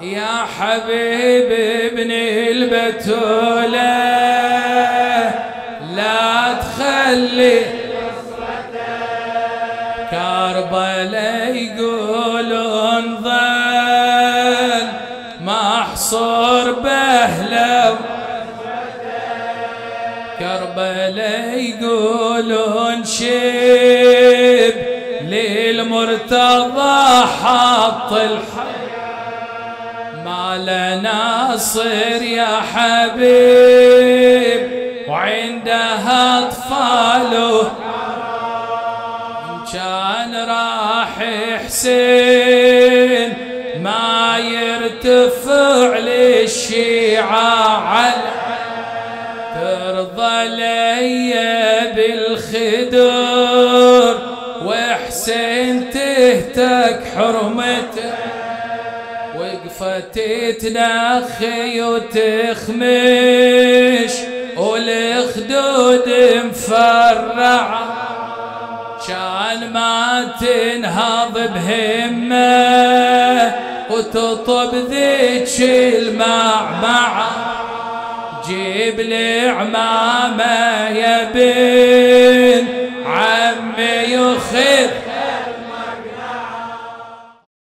يا حبيب ابن البتولة لا تخلي كربلاء يقولون ظل محصور بهلو. كربلاء يقولون شيب للمرتضى حط الحب ما ناصر يا حبيب وعندها اطفاله كان راح حسين ما يرتفع للشيعة على ترضى لي بالخدر وحسين تهتك حرمته. وقفت تنخي وتخمش والخدود مفرعه كان ما تنهض بهمه وتطب ذيك المعمعة. جيب لي عمامة يا بنت